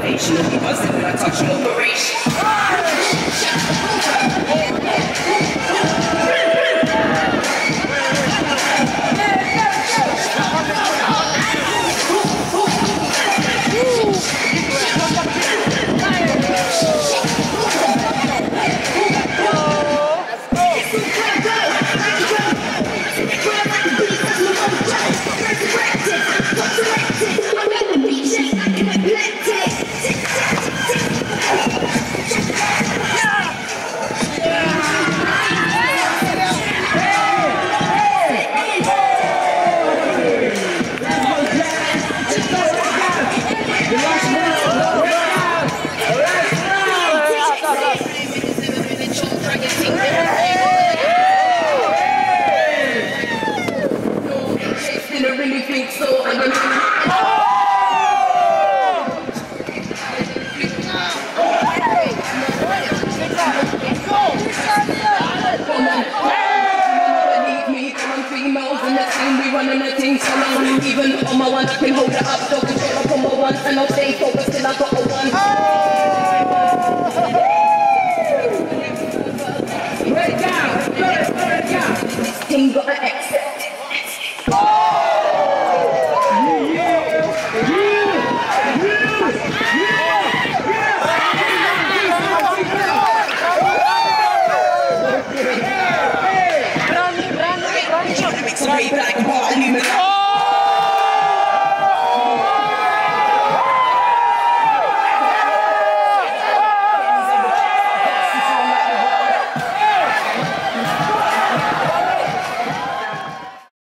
be buzzing I touch. An thing so long. Even on my one, I can hold it up, don't control up on my one, and I'll stay focused till I got a one. Break down, break, break down. This got an